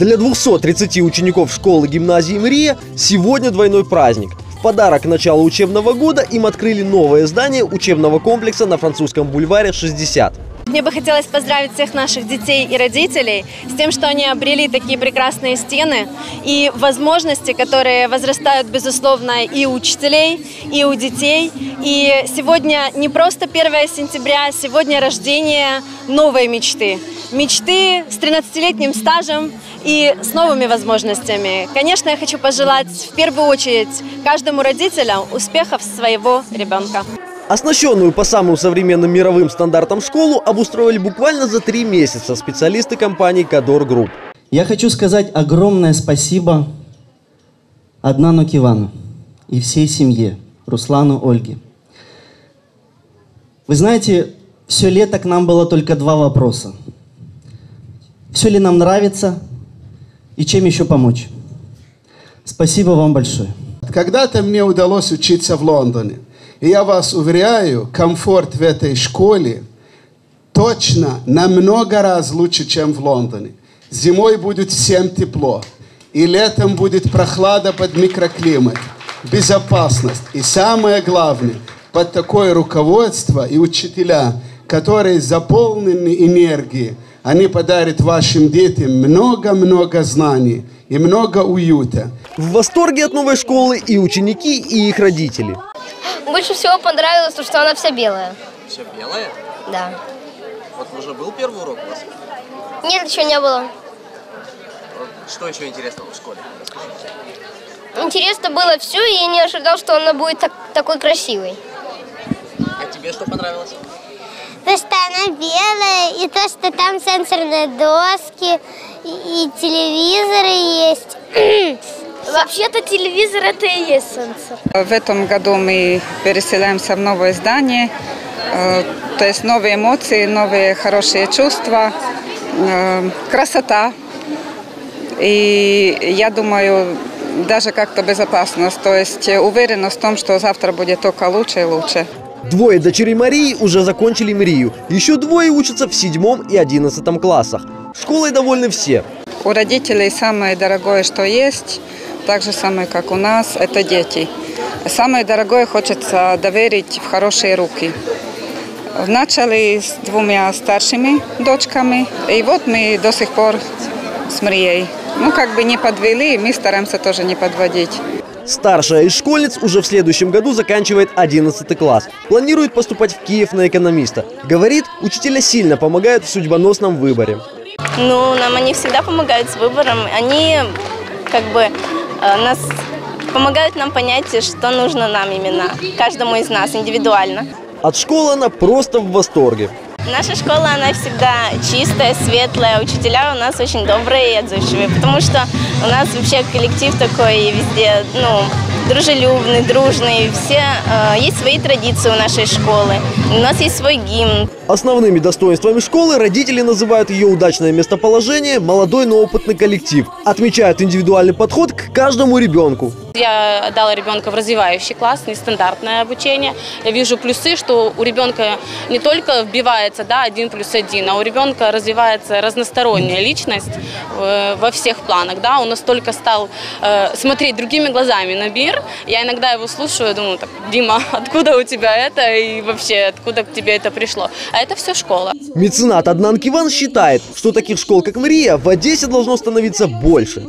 Для 230 учеников школы гимназии «Мрия» сегодня двойной праздник. В подарок к началу учебного года им открыли новое здание учебного комплекса на французском бульваре 60. Мне бы хотелось поздравить всех наших детей и родителей с тем, что они обрели такие прекрасные стены и возможности, которые возрастают, безусловно, и у учителей, и у детей. И сегодня не просто 1 сентября, сегодня рождение новой мечты. Мечты с 13-летним стажем и с новыми возможностями. Конечно, я хочу пожелать в первую очередь каждому родителю успехов своего ребенка. Оснащенную по самым современным мировым стандартам школу обустроили буквально за три месяца специалисты компании Kadorr Group. Я хочу сказать огромное спасибо Аднану Кивану и всей семье, Руслану, Ольге. Вы знаете, все лето к нам было только два вопроса. Все ли нам нравится и чем еще помочь? Спасибо вам большое. Когда-то мне удалось учиться в Лондоне – и я вас уверяю, комфорт в этой школе точно намного раз лучше, чем в Лондоне. Зимой будет всем тепло, и летом будет прохлада под микроклимат, безопасность. И самое главное, под такое руководство и учителя, которые заполнены энергией, они подарят вашим детям много-много знаний и много уюта. В восторге от новой школы и ученики, и их родители – больше всего понравилось, что она вся белая. Вся белая? Да. Вот уже был первый урок у вас? Нет, еще не было. Что еще интересного в школе? Интересно было все, и я не ожидал, что она будет так, такой красивой. А тебе что понравилось? То, что она белая, и то, что там сенсорные доски, и, и телевизоры есть. Вообще-то телевизор это и есть сенсор. В этом году мы переселяемся в новое здание, э, то есть новые эмоции, новые хорошие чувства, э, красота. И я думаю, даже как-то безопасность, то есть уверенность в том, что завтра будет только лучше и лучше. Двое дочерей Марии уже закончили Мрию. Еще двое учатся в седьмом и одиннадцатом классах. Школой довольны все. У родителей самое дорогое, что есть – так же самое, как у нас, это дети. Самое дорогое хочется доверить в хорошие руки. Начали с двумя старшими дочками, и вот мы до сих пор с Марией. Ну, как бы не подвели, мы стараемся тоже не подводить. Старшая из школьниц уже в следующем году заканчивает 11 класс. Планирует поступать в Киев на экономиста. Говорит, учителя сильно помогают в судьбоносном выборе. Ну, нам они всегда помогают с выбором. Они как бы нас помогают нам понять, что нужно нам именно, каждому из нас индивидуально. От школы она просто в восторге. Наша школа, она всегда чистая, светлая. Учителя у нас очень добрые и отзывчивые, потому что у нас вообще коллектив такой и везде, ну, дружелюбный, дружный. Все, э, есть свои традиции у нашей школы. У нас есть свой гимн. Основными достоинствами школы родители называют ее удачное местоположение, молодой, но опытный коллектив. Отмечают индивидуальный подход к каждому ребенку. Я отдала ребенка в развивающий класс, нестандартное обучение. Я вижу плюсы, что у ребенка не только вбивается да, один плюс один, а у ребенка развивается разносторонняя личность э, во всех планах. Да. Он настолько стал э, смотреть другими глазами на мир. Я иногда его слушаю, думаю, так, Дима, откуда у тебя это и вообще откуда к тебе это пришло? А это все школа. Меценат Аднан Киван считает, что таких школ, как Мария, в Одессе должно становиться больше.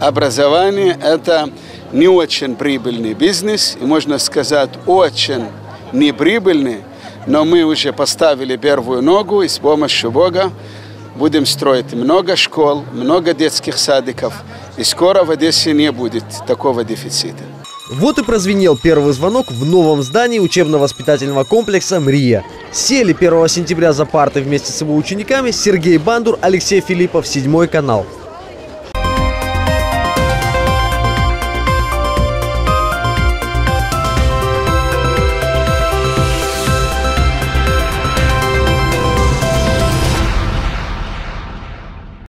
Образование – это не очень прибыльный бизнес, и можно сказать, очень неприбыльный, но мы уже поставили первую ногу и с помощью Бога будем строить много школ, много детских садиков, и скоро в Одессе не будет такого дефицита. Вот и прозвенел первый звонок в новом здании учебно-воспитательного комплекса «Мрия». Сели 1 сентября за парты вместе с его учениками Сергей Бандур, Алексей Филиппов, седьмой канал.